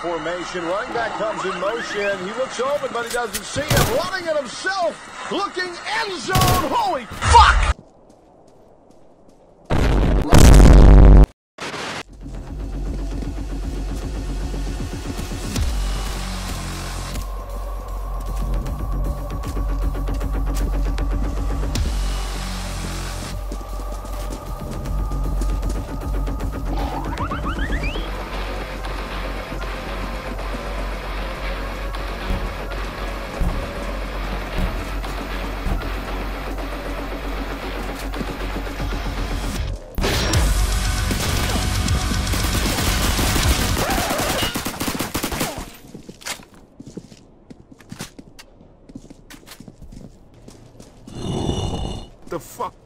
formation. Running back comes in motion. He looks open, but he doesn't see him. Running it himself. Looking end zone. Holy fuck! The fuck